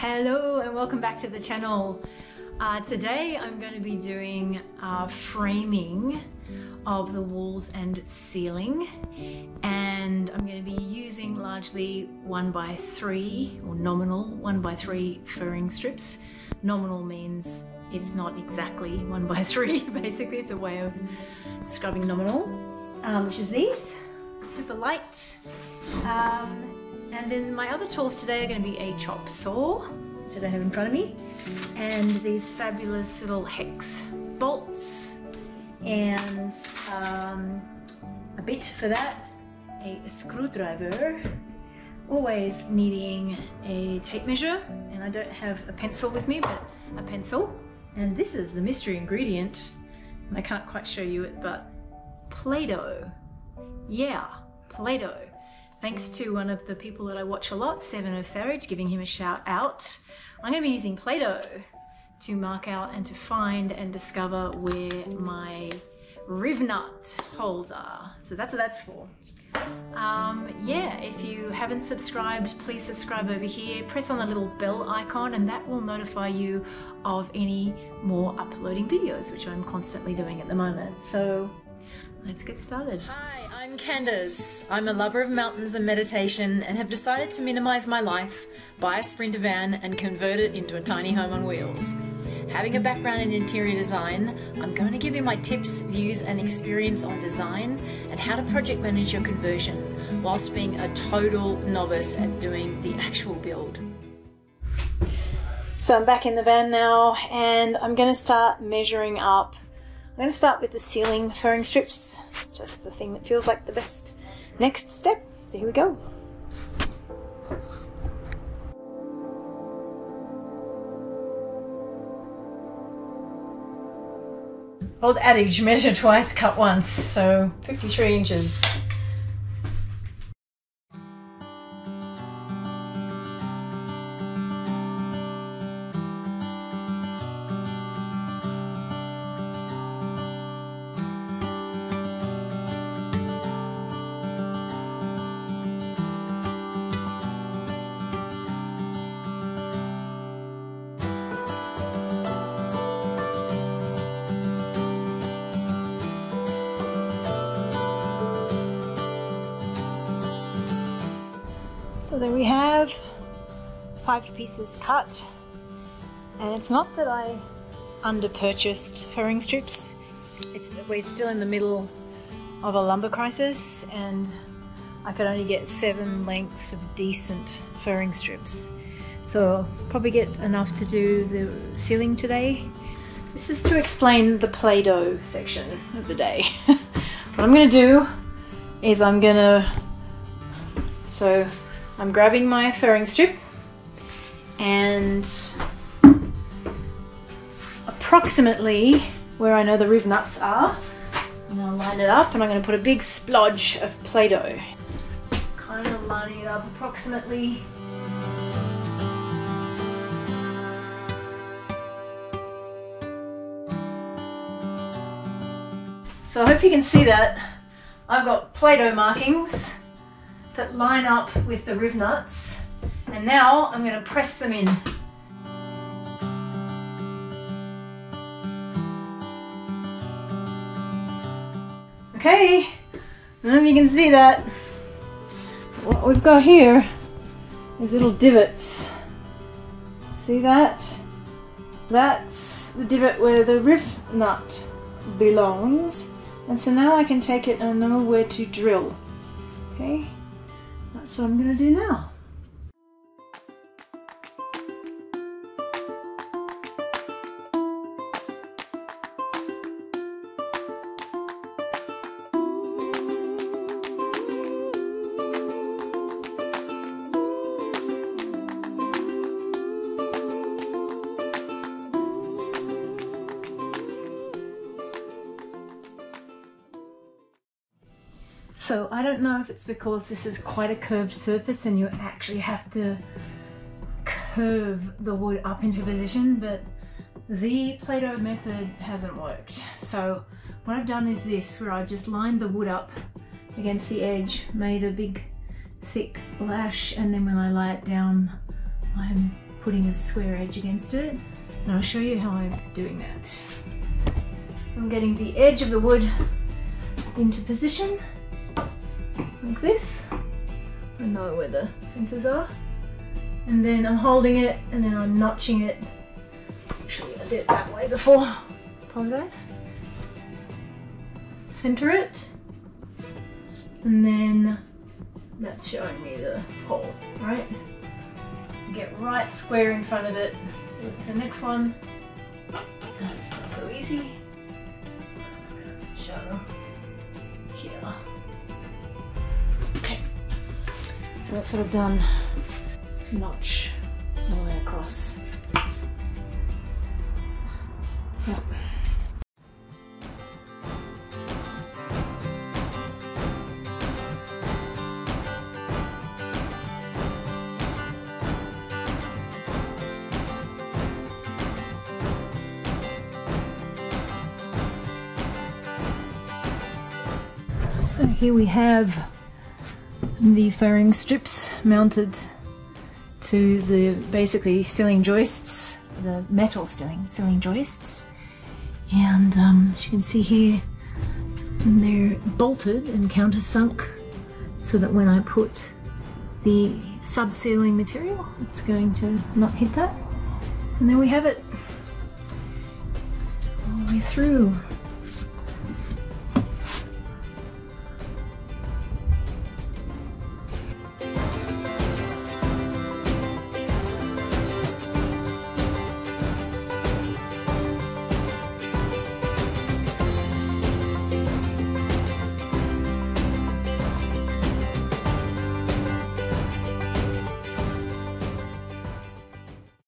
Hello and welcome back to the channel. Uh, today I'm going to be doing uh, framing of the walls and ceiling and I'm going to be using largely one by three or nominal one by three furring strips. Nominal means it's not exactly one by three basically it's a way of describing nominal um, which is these super light um, and then my other tools today are going to be a chop saw that I have in front of me and these fabulous little hex bolts and um, a bit for that, a screwdriver, always needing a tape measure and I don't have a pencil with me but a pencil. And this is the mystery ingredient I can't quite show you it but Play-Doh. Yeah Play-Doh thanks to one of the people that I watch a lot, Seven of Sarge, giving him a shout out. I'm going to be using Play-Doh to mark out and to find and discover where my Rivnut holes are. So that's what that's for. Um, yeah, if you haven't subscribed, please subscribe over here. Press on the little bell icon and that will notify you of any more uploading videos, which I'm constantly doing at the moment. So let's get started. Hi, I'm Candice. I'm a lover of mountains and meditation and have decided to minimize my life, buy a Sprinter van and convert it into a tiny home on wheels. Having a background in interior design, I'm going to give you my tips, views and experience on design and how to project manage your conversion whilst being a total novice at doing the actual build. So I'm back in the van now and I'm going to start measuring up I'm going to start with the ceiling furring strips. It's just the thing that feels like the best next step. So here we go. Old adage, measure twice, cut once. So 53 inches. So there we have five pieces cut. And it's not that I under purchased furring strips. It's, we're still in the middle of a lumber crisis and I could only get seven lengths of decent furring strips. So probably get enough to do the ceiling today. This is to explain the Play-Doh section of the day. what I'm gonna do is I'm gonna, so I'm grabbing my furring strip and approximately where I know the roof Rivnuts are, I'm going to line it up and I'm going to put a big splodge of Play-Doh. Kind of lining it up approximately So I hope you can see that. I've got Play-Doh markings that line up with the Rivnuts. And now I'm going to press them in. Okay, I don't know if you can see that. What we've got here is little divots. See that? That's the divot where the riv nut belongs. And so now I can take it and know where to drill. Okay? That's what I'm going to do now. So I don't know if it's because this is quite a curved surface and you actually have to curve the wood up into position, but the Play-Doh method hasn't worked. So what I've done is this, where I've just lined the wood up against the edge, made a big thick lash, and then when I lay it down, I'm putting a square edge against it. And I'll show you how I'm doing that. I'm getting the edge of the wood into position like this. I know where the centers are. And then I'm holding it and then I'm notching it. Actually, I did it that way before. Apologize. Center it. And then that's showing me the hole, right? Get right square in front of it. The next one. That's not so easy. Show So that's sort of done. Notch all the way across. Yep. So here we have the furring strips mounted to the basically ceiling joists, the metal ceiling ceiling joists. And um, as you can see here, they're bolted and countersunk so that when I put the sub-ceiling material, it's going to not hit that. And there we have it all the way through.